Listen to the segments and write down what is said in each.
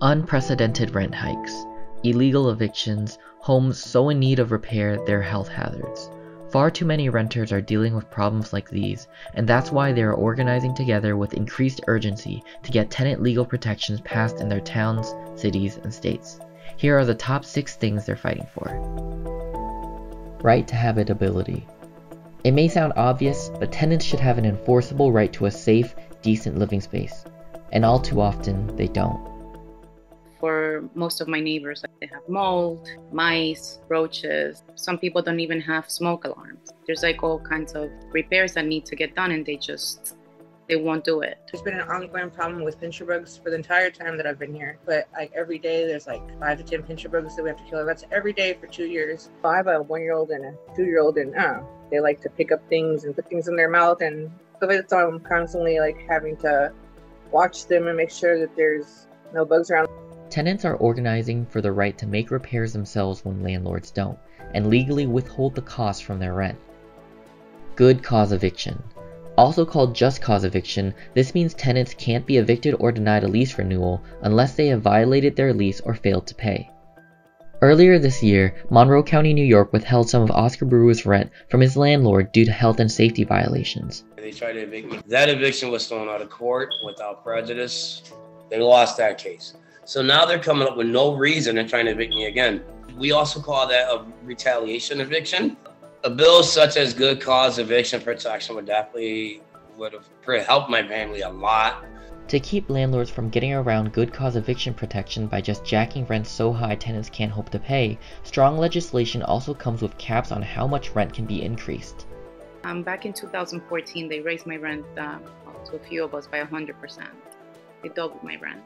Unprecedented rent hikes, illegal evictions, homes so in need of repair they're health hazards. Far too many renters are dealing with problems like these, and that's why they are organizing together with increased urgency to get tenant legal protections passed in their towns, cities, and states. Here are the top 6 things they're fighting for. Right to habitability. It may sound obvious, but tenants should have an enforceable right to a safe, decent living space, and all too often they don't for most of my neighbors. They have mold, mice, roaches. Some people don't even have smoke alarms. There's like all kinds of repairs that need to get done and they just they won't do it. There's been an ongoing problem with pincher bugs for the entire time that I've been here. But like every day, there's like five to ten pincher bugs that we have to kill. That's every day for two years. Five, a one-year-old and a two-year-old, and uh, they like to pick up things and put things in their mouth, and so I'm constantly like having to watch them and make sure that there's no bugs around. Tenants are organizing for the right to make repairs themselves when landlords don't, and legally withhold the cost from their rent. Good cause eviction. Also called just cause eviction, this means tenants can't be evicted or denied a lease renewal unless they have violated their lease or failed to pay. Earlier this year, Monroe County, New York withheld some of Oscar Brewer's rent from his landlord due to health and safety violations. They tried to evict me. That eviction was thrown out of court without prejudice. They lost that case. So now they're coming up with no reason and trying to evict me again. We also call that a retaliation eviction. A bill such as good cause eviction protection would definitely would have helped my family a lot. To keep landlords from getting around good cause eviction protection by just jacking rents so high tenants can't hope to pay, strong legislation also comes with caps on how much rent can be increased. Um, back in 2014, they raised my rent uh, to a few of us by 100%. They doubled my rent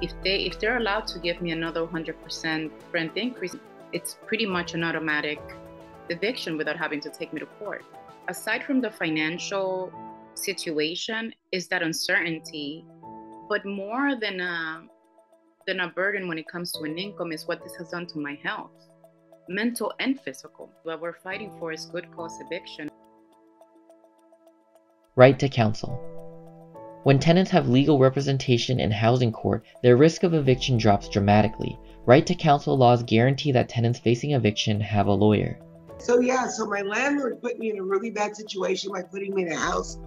if they if they're allowed to give me another 100% rent increase it's pretty much an automatic eviction without having to take me to court. Aside from the financial situation is that uncertainty but more than a than a burden when it comes to an income is what this has done to my health mental and physical. What we're fighting for is good cause eviction. Right to counsel when tenants have legal representation in housing court, their risk of eviction drops dramatically. Right to counsel laws guarantee that tenants facing eviction have a lawyer. So yeah, so my landlord put me in a really bad situation by putting me in a house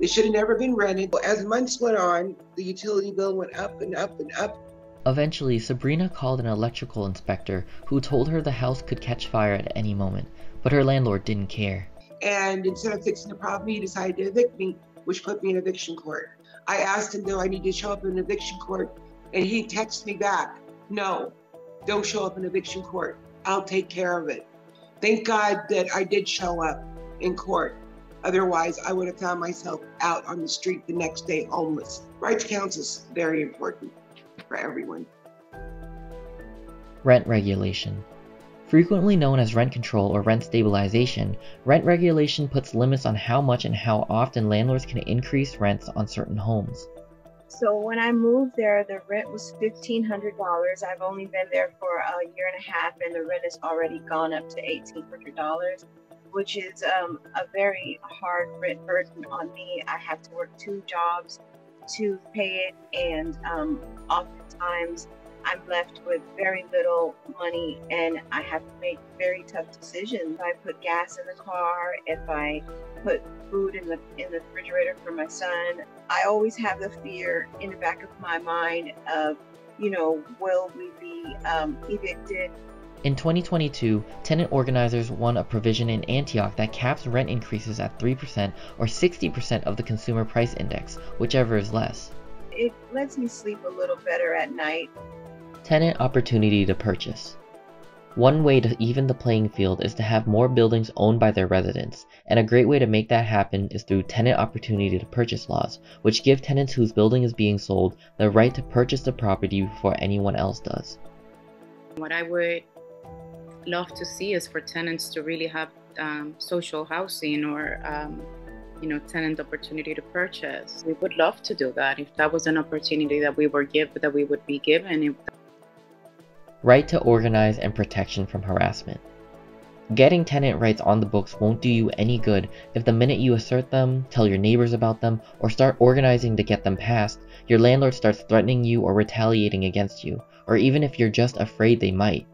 that should have never been rented. As months went on, the utility bill went up and up and up. Eventually, Sabrina called an electrical inspector who told her the house could catch fire at any moment, but her landlord didn't care. And instead of fixing the problem, he decided to evict me which put me in eviction court. I asked him, do I need to show up in eviction court? And he texted me back, no, don't show up in eviction court. I'll take care of it. Thank God that I did show up in court. Otherwise, I would have found myself out on the street the next day homeless. Right to counsel is very important for everyone. Rent regulation. Frequently known as rent control or rent stabilization, rent regulation puts limits on how much and how often landlords can increase rents on certain homes. So when I moved there, the rent was $1,500. I've only been there for a year and a half, and the rent has already gone up to $1,800, which is um, a very hard rent burden on me. I have to work two jobs to pay it, and um, oftentimes I'm left with very little money and I have to make very tough decisions. If I put gas in the car, if I put food in the in the refrigerator for my son, I always have the fear in the back of my mind of, you know, will we be um, evicted? In 2022, tenant organizers won a provision in Antioch that caps rent increases at 3% or 60% of the consumer price index, whichever is less. It lets me sleep a little better at night Tenant opportunity to purchase. One way to even the playing field is to have more buildings owned by their residents, and a great way to make that happen is through tenant opportunity to purchase laws, which give tenants whose building is being sold the right to purchase the property before anyone else does. What I would love to see is for tenants to really have um, social housing or um, you know tenant opportunity to purchase. We would love to do that if that was an opportunity that we were given that we would be given. Right to organize and protection from harassment. Getting tenant rights on the books won't do you any good if the minute you assert them, tell your neighbors about them, or start organizing to get them passed, your landlord starts threatening you or retaliating against you, or even if you're just afraid they might.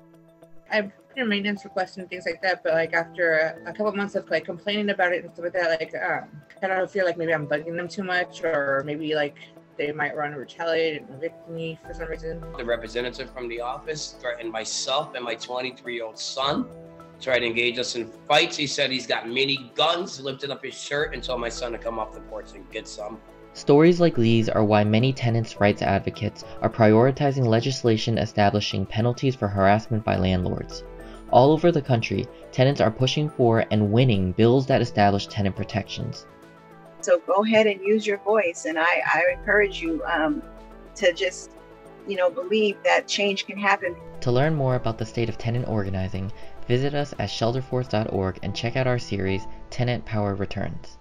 I've put in maintenance requests and things like that, but like after a, a couple months of like complaining about it and stuff like that, like um, I don't feel like maybe I'm bugging them too much, or maybe like they might run and retaliate and evict me for some reason. The representative from the office threatened myself and my 23 year old son. Tried to engage us in fights. He said he's got mini guns, lifted up his shirt and told my son to come off the porch and get some. Stories like these are why many tenants' rights advocates are prioritizing legislation establishing penalties for harassment by landlords. All over the country, tenants are pushing for and winning bills that establish tenant protections. So go ahead and use your voice, and I, I encourage you um, to just, you know, believe that change can happen. To learn more about the state of tenant organizing, visit us at shelterforce.org and check out our series, Tenant Power Returns.